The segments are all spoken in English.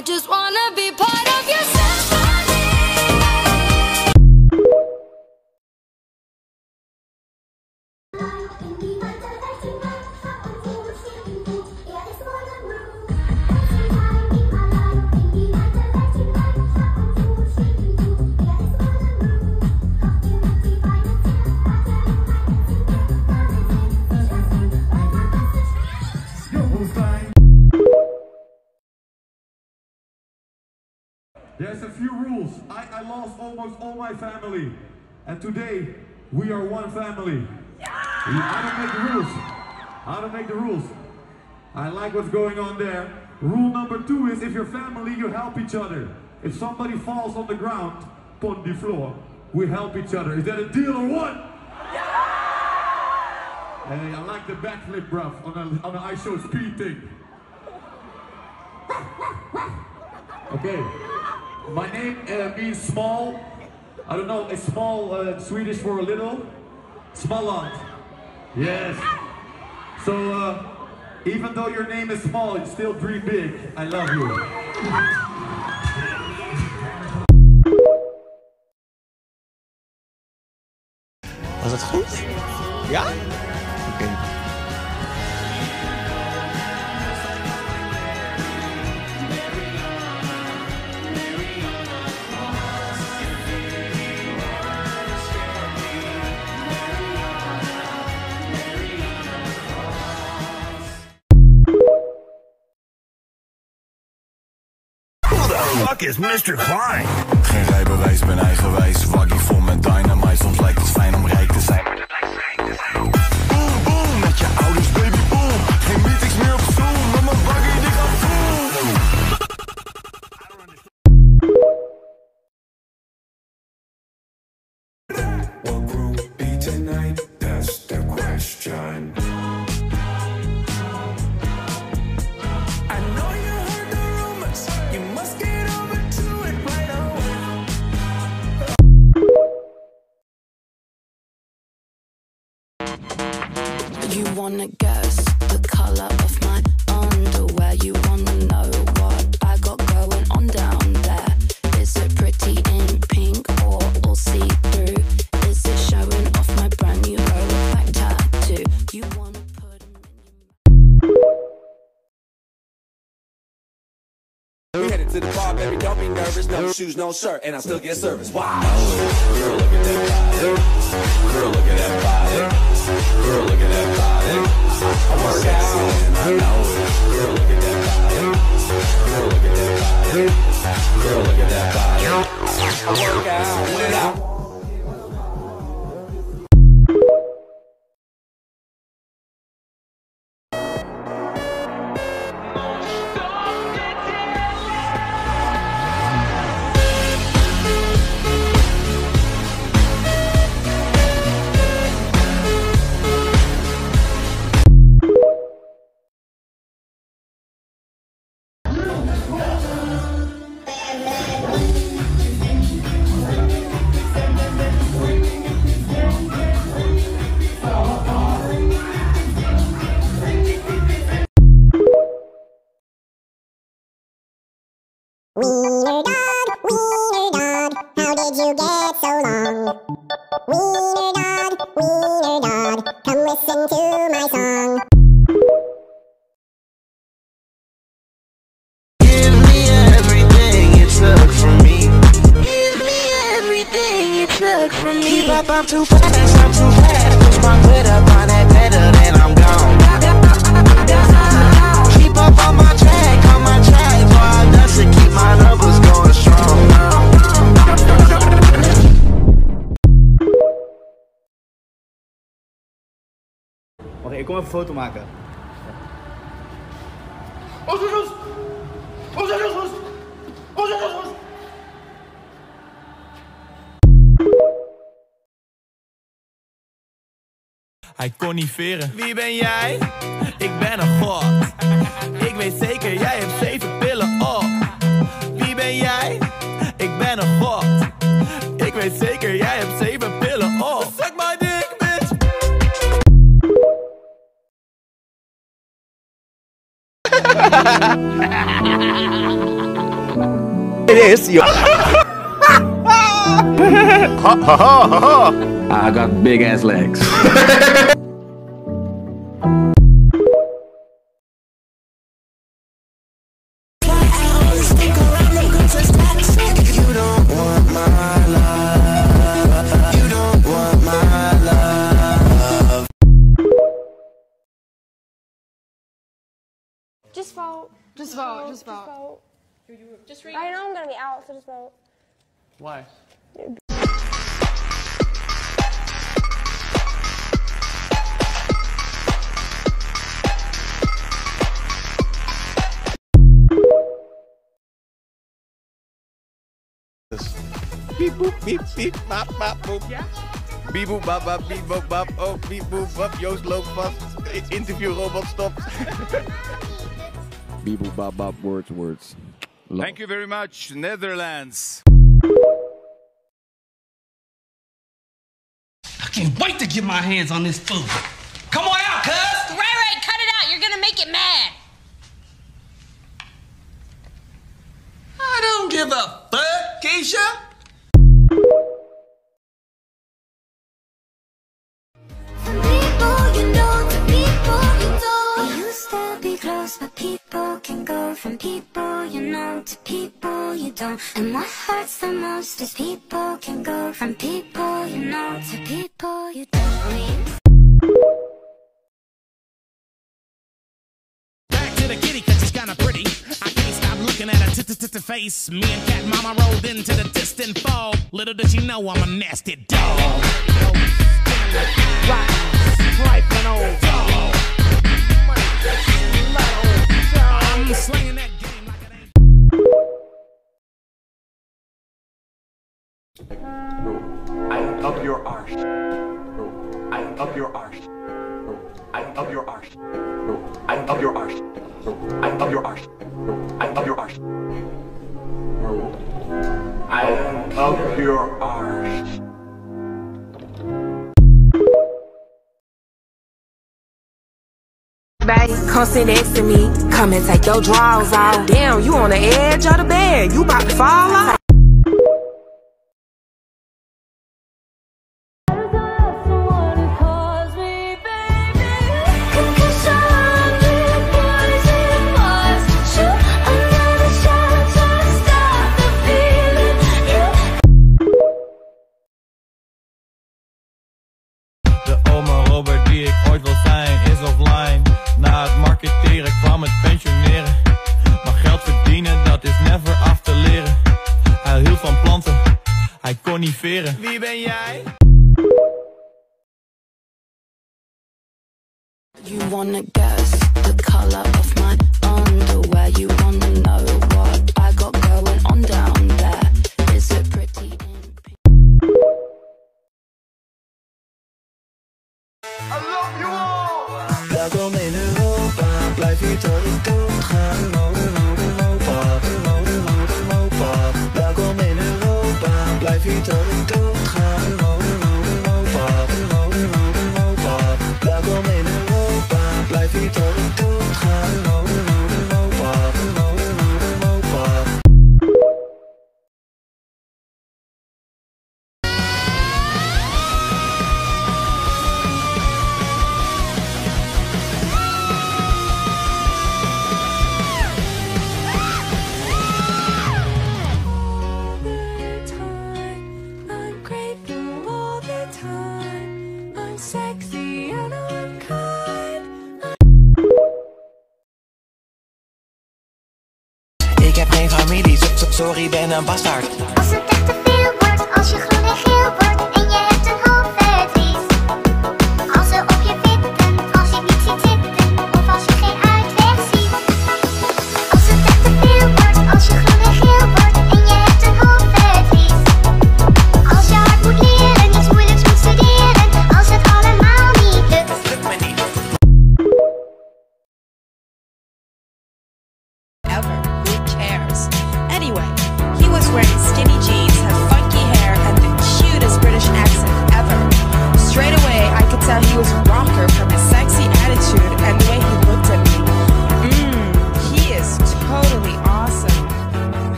I just wanna be few rules. I, I lost almost all my family. And today, we are one family. I don't make the rules. I don't make the rules. I like what's going on there. Rule number two is if you're family, you help each other. If somebody falls on the ground, on the floor, we help each other. Is that a deal or what? Yeah! Hey, I like the backflip, bruv, on a, on an ice show speed thing. Okay. My name uh, means small. I don't know, is small uh, Swedish for a little? Smalland. Yes. So, uh, even though your name is small, you still dream big. I love you. Was het goed? Ja? Is Mr. Klein? Geen rijbewijs, ben eigenwijs. Waggy vol met dynamite. Soms lijkt het fijn om rijk te zijn. Wanna guess the color of my underwear? You wanna know what I got going on down there? Is it pretty in pink or all see through? Is it showing off my brand new Rollerback tattoo? You wanna put 'em in your We headed to the bar, baby, don't be nervous. No shoes, no shirt, and I still get service. Wow. Girl, look at that body. Girl, look at that body. Girl, look at that body. I work out. I know it. Girl, look at that body. Girl, look at that body. Girl, look at that body. I work out. When I listen to my song. Give me everything it took from me. Give me everything it took from me. Keep up, I'm too foto maken. Oh, zo, zo. Oh, zo, zo. Oh, zo, zo. Hij kon niet veren. Wie ben jij? Ik ben een god. Ik weet zeker, jij hebt zeker. This. You. I got big ass legs. You don't want my love. You don't want my love. Just vote. Just vote. Just vote. Just read. I know I'm gonna be out, so just vote. Why? Beep boop beep beep bop bop boop. Ja. Beep boop bop bop beep boop bop. Oh beep boop bop. Joost loopt vast. Interviewrobot stopt. Beep boop bop bop words words. Thank you very much, Netherlands. I can't wait to get my hands on this food. Come on out, cuz! Ray Ray, cut it out. You're gonna make it mad. I don't give a fuck, Keisha. People you know to people you don't. You used to be close, but people can go from people you know to people you don't. And what hurts the most is people can go from people you know to people you don't. Back to the kitty cause she's kinda pretty. I can't stop looking at her t-t-t face. Me and Cat Mama rolled into the distant fall. Little did she know I'm a nasty dog. Striping old dog. I'm slinging that up your arse. I'm up your arse. I'm up your arse. I'm up your arse. I'm up your arse. I'm up your arse. I'm up your arse. Baby, come sit me. Come and take your drawers off. Damn, you on the edge of the bed. You about to fall off. Coniferen. Wie ben jij? You wanna guess Europa, blijf hier sorry, ben een bastaard. Als het echt te veel wordt, als je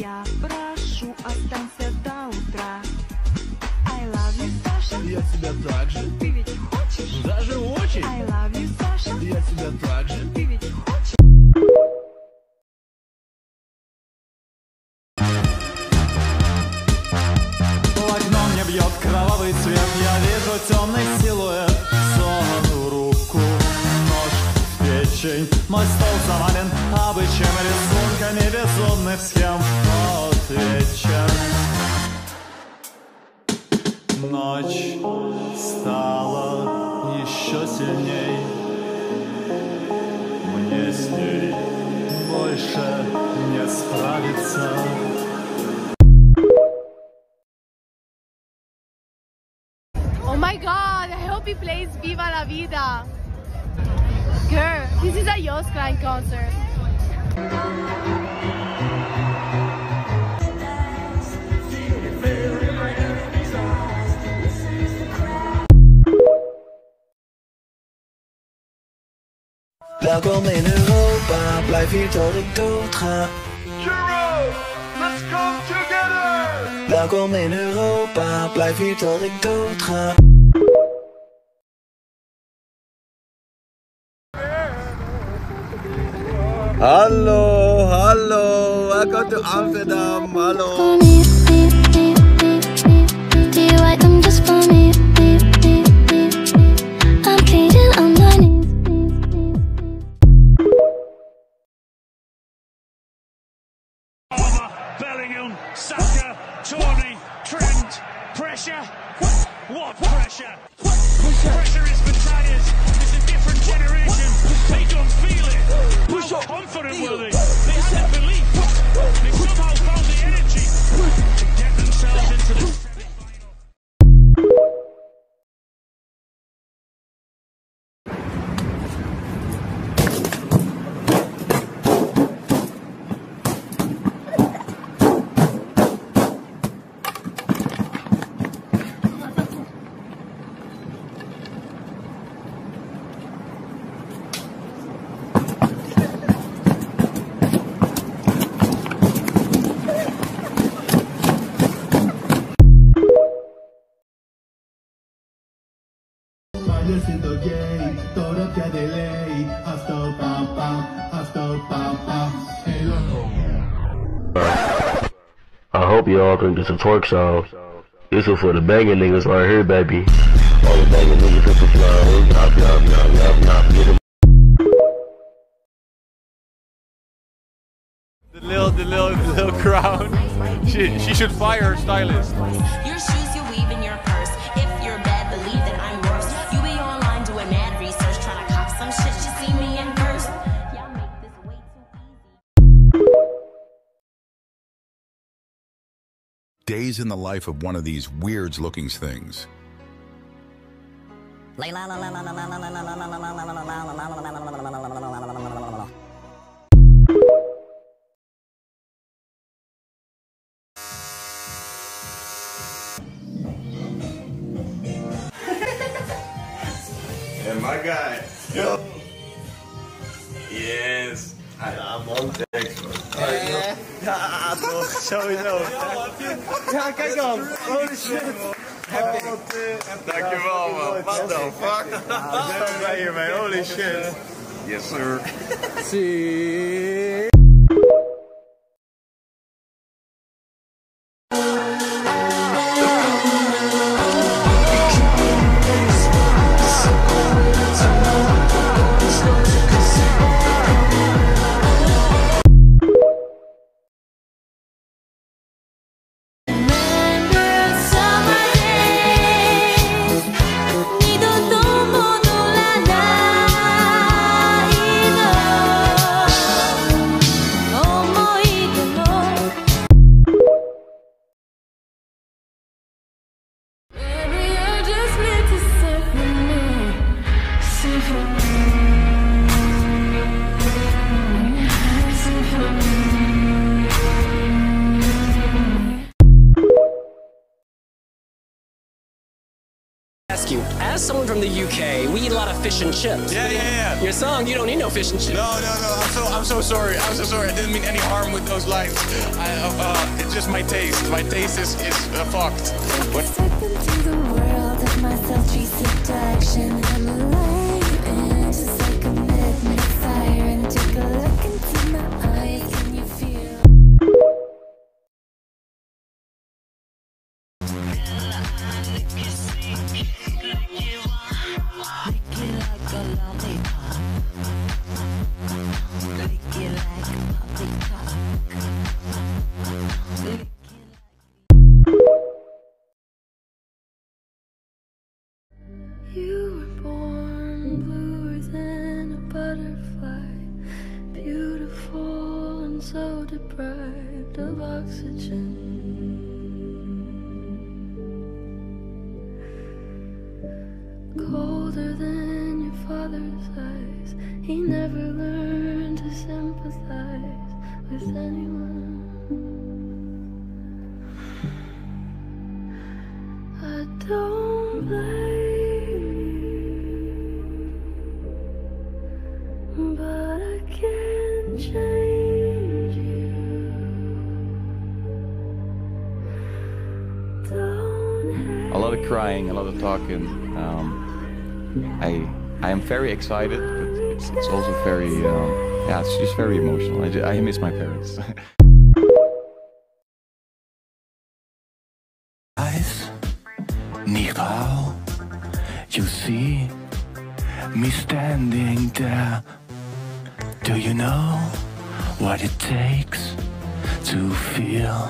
Я прошу, останься до утра. I love you, Саша. Я тебя так же. Ты ведь хочешь? Даже очень. I love you, Саша. Я тебя так же. Ты ведь хочешь? Мне бьет кровавый цвет, я вижу темный силуэт, сону руку, нож в печень. Мой стол завален обычаем рисунками безумных схем. ночь стала еще сильней. Мне с ней больше не справиться. he plays Viva la Vida. Girl, this is a Joost Klein concert. Welkom in Europa, blijf hier tot ik doodga. Euro, let's come together. Welkom in Europa, blijf hier tot ik doodga. Hallo, hallo, welcome to Amsterdam, hallo. I hope y'all think this a twerk song. This is for the banging niggas right here, baby. All the banging niggas hit the floor. Yup, yup, yup, yup, yup. Get 'em. The little, the little, the little crown. She, she should fire her stylist. Days in the life of one of these weird looking things. And my guy. Yo. Yes. I, I'm on text, man. Eh. Ja, toch, sowieso. Ja, kijk dan. Holy shit. Dankjewel, man. What the fuck? Wat ben je hiermee? Holy shit. Yes, sir. Zie. Ask you, as someone from the UK, we eat a lot of fish and chips. Yeah, yeah, yeah. Your song, you don't need no fish and chips. No, no, no. I'm so, I'm so sorry. I'm so sorry. I didn't mean any harm with those lines. I, uh, uh, it's just my taste. My taste is, is uh, fucked. But You A lot of crying, a lot of talking. Um, I I am very excited, but it's, it's also very um, yeah, it's just very emotional. I, I miss my parents. eyes, Nihao, you see me standing there. Do you know what it takes to feel?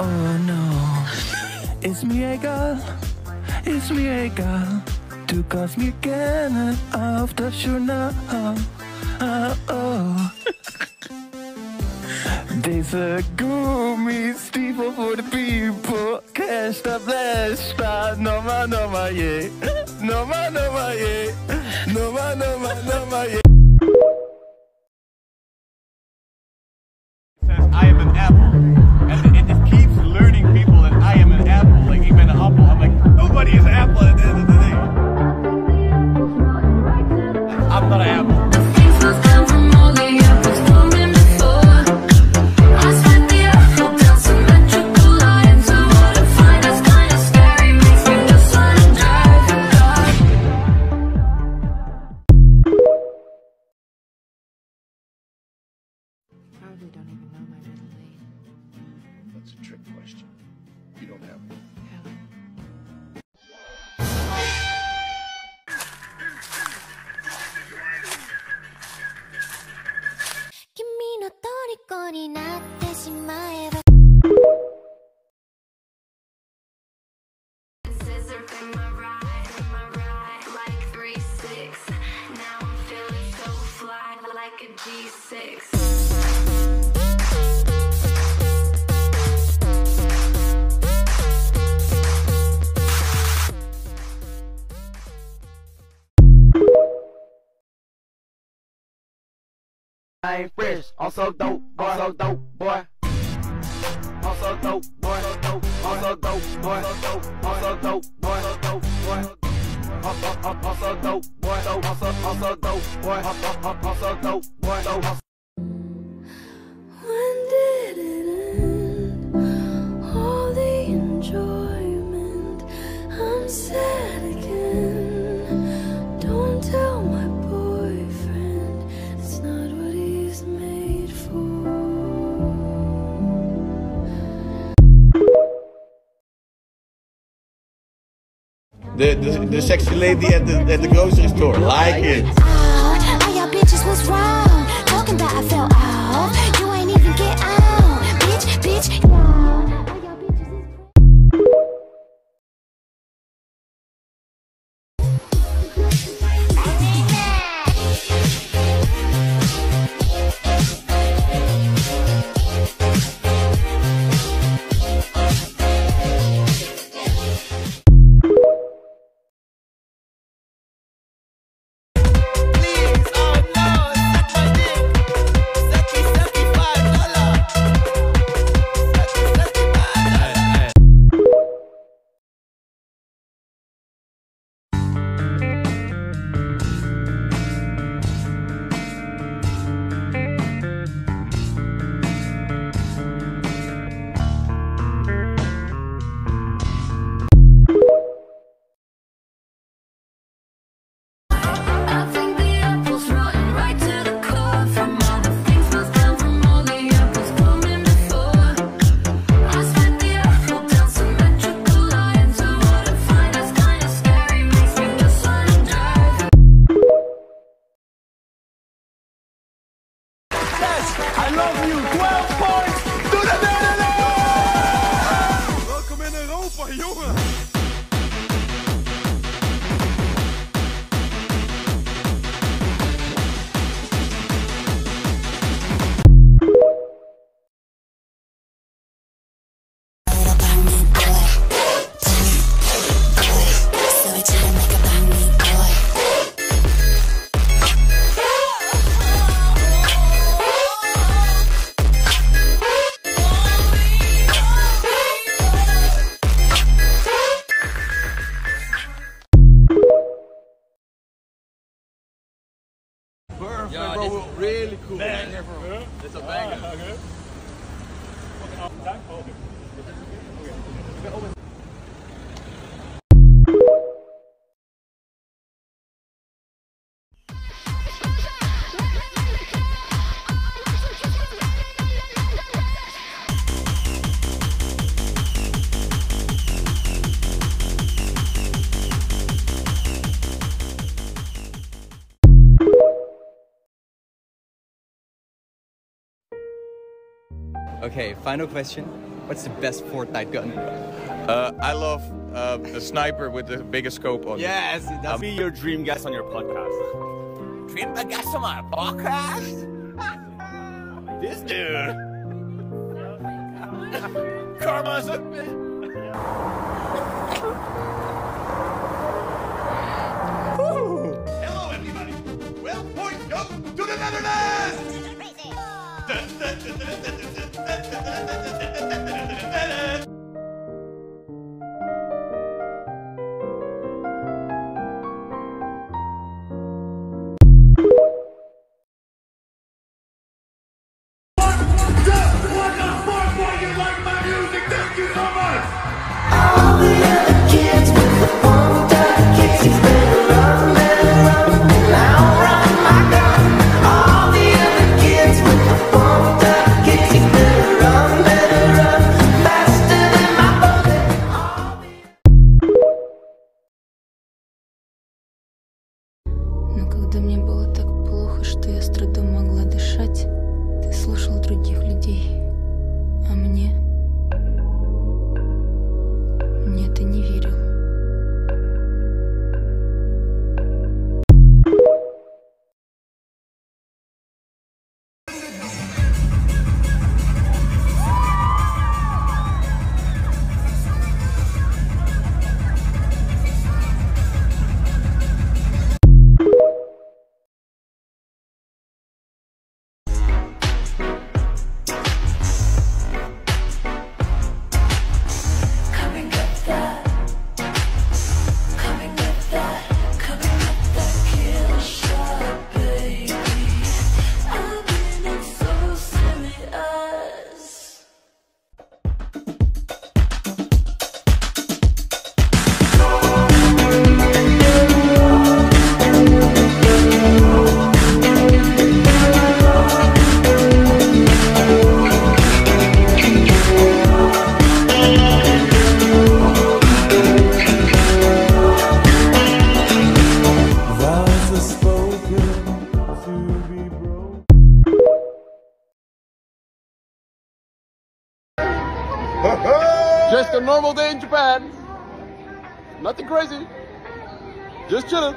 Oh no, it's me egal, it's me egal. Du kannst mir gerne auf das Journal. Oh, oh. Deze gummistiefel voor de people. Cash the blesta. No ma, no ma, yeah. No ma, no ma, yeah. No ma, no ma, no ma, yeah. You Ain't fresh, also dope, boy, also dope, boy. Also dope, boy, also dope, boy, also dope, boy, also dope, boy. Also dope, boy, also dope, boy, also dope, boy, The, the, the sexy lady at the, at the grocery store. Like it. All y'all bitches was wrong. Talking about I fell off. You ain't even get out. Bitch, bitch. Okay, final question. What's the best Fortnite gun? Uh, I love uh, the sniper with the biggest scope on. Yes, it. that's Um, be your dream guest on your podcast. Dream a guest on my podcast? this dude. Karma's a Hello, everybody. Well, point up to the Netherlands. Normal day in Japan. Nothing crazy. Just chilling.